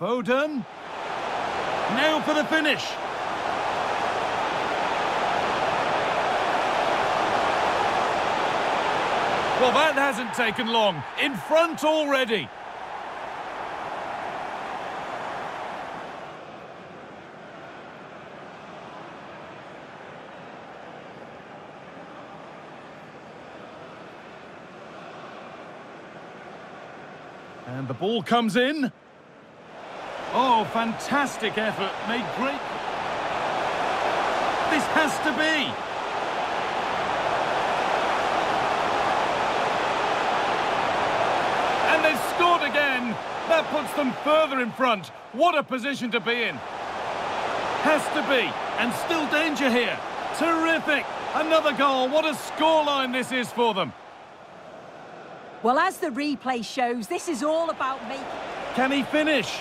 Foden. Now for the finish. Well, that hasn't taken long. In front already. And the ball comes in. Oh, fantastic effort. Made great... This has to be. And they've scored again. That puts them further in front. What a position to be in. Has to be. And still danger here. Terrific. Another goal. What a scoreline this is for them. Well, as the replay shows, this is all about making... Can he finish?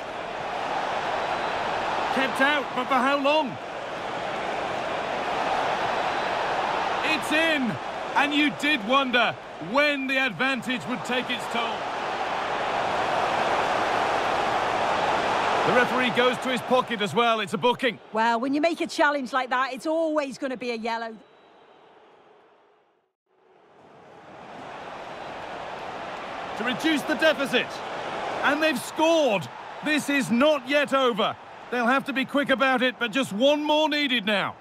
Kept out, but for how long? It's in! And you did wonder when the advantage would take its toll. The referee goes to his pocket as well. It's a booking. Well, when you make a challenge like that, it's always going to be a yellow. to reduce the deficit. And they've scored. This is not yet over. They'll have to be quick about it, but just one more needed now.